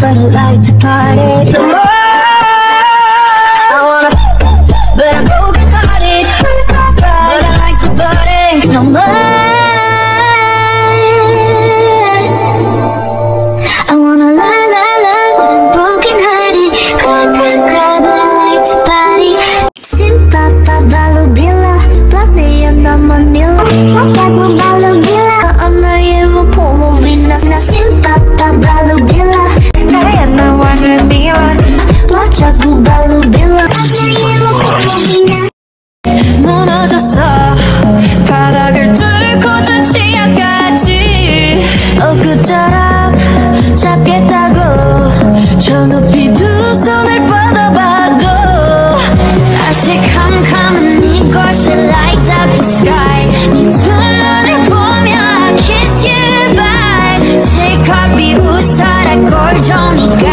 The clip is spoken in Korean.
but I like to party. 무너졌어. 바닥을 뚫고 저 지하까지. 엊그처럼 잡겠다고 저 높이 두 손을 뻗어봐도 다시 캄캄한 이곳에 light up the sky. 네두 눈을 보며 kiss you bye. 실컷 비웃어라 꼴 좋으니까